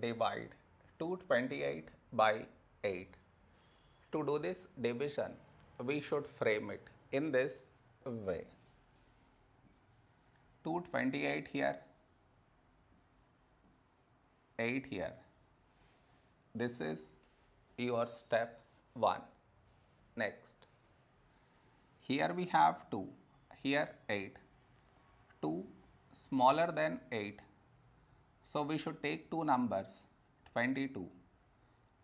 divide 228 by 8. To do this division, we should frame it in this way. 228 here, 8 here. This is your step 1. Next, here we have 2, here 8. 2 smaller than 8 so we should take two numbers 22.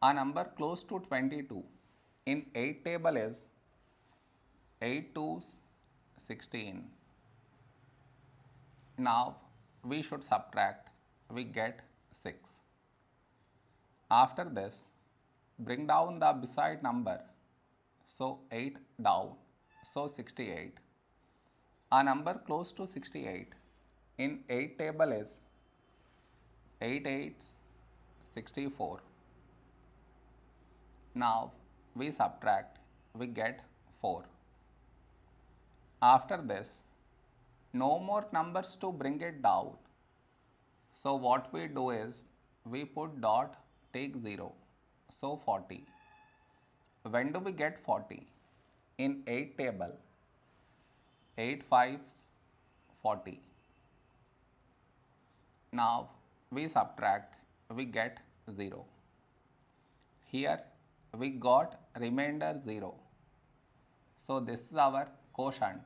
A number close to 22 in 8 table is 8 2's 16. Now we should subtract, we get 6. After this, bring down the beside number. So 8 down, so 68. A number close to 68 in 8 table is 8 8s 64. Now we subtract, we get 4. After this, no more numbers to bring it down. So what we do is, we put dot, take 0. So 40. When do we get 40? In 8 table, 8 5s 40. Now we subtract, we get 0. Here we got remainder 0. So this is our quotient